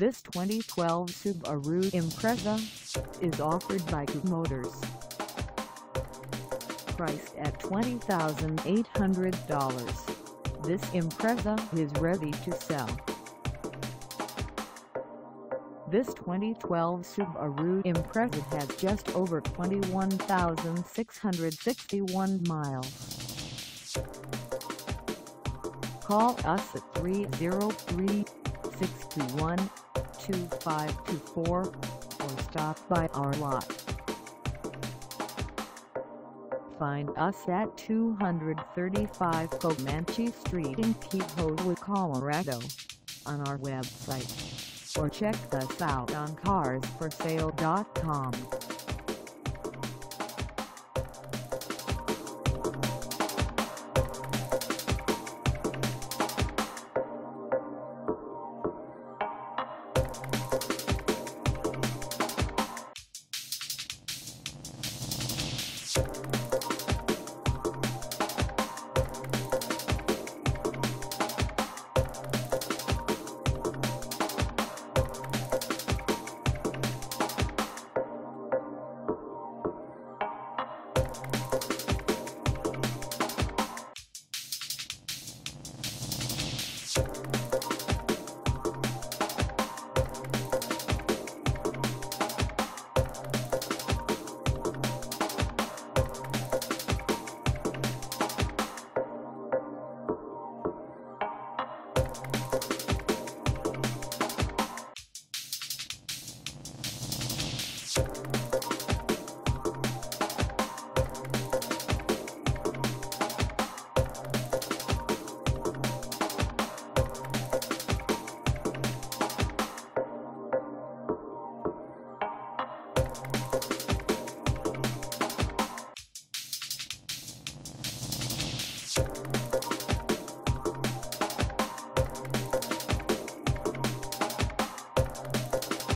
This 2012 Subaru Impreza is offered by Hoo Motors. Priced at $20,800, this Impreza is ready to sell. This 2012 Subaru Impreza has just over 21,661 miles. Call us at 303-621-2524 or stop by our lot. Find us at 235 Comanche Street in Kiowa, Colorado on our website or check us out on carsforsale.com. Thank